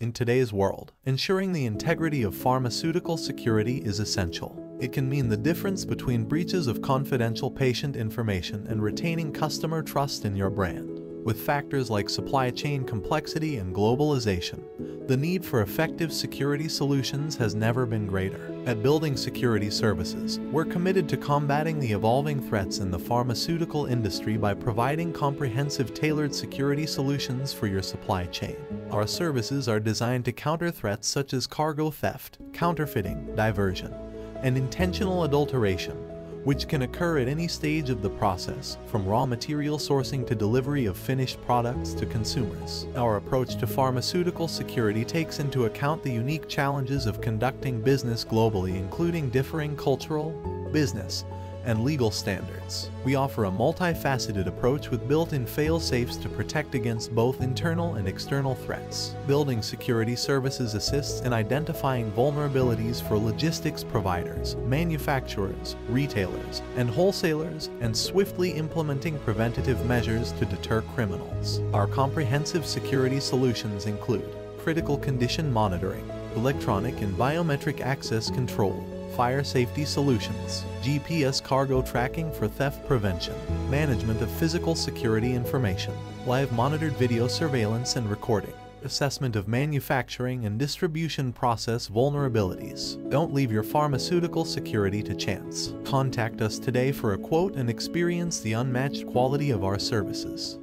In today's world, ensuring the integrity of pharmaceutical security is essential. It can mean the difference between breaches of confidential patient information and retaining customer trust in your brand. With factors like supply chain complexity and globalization, the need for effective security solutions has never been greater. At Building Security Services, we're committed to combating the evolving threats in the pharmaceutical industry by providing comprehensive tailored security solutions for your supply chain. Our services are designed to counter threats such as cargo theft, counterfeiting, diversion, and intentional adulteration which can occur at any stage of the process, from raw material sourcing to delivery of finished products to consumers. Our approach to pharmaceutical security takes into account the unique challenges of conducting business globally, including differing cultural, business, and legal standards. We offer a multifaceted approach with built-in fail-safes to protect against both internal and external threats. Building Security Services assists in identifying vulnerabilities for logistics providers, manufacturers, retailers, and wholesalers, and swiftly implementing preventative measures to deter criminals. Our comprehensive security solutions include critical condition monitoring, electronic and biometric access control, fire safety solutions, GPS cargo tracking for theft prevention, management of physical security information, live monitored video surveillance and recording, assessment of manufacturing and distribution process vulnerabilities. Don't leave your pharmaceutical security to chance. Contact us today for a quote and experience the unmatched quality of our services.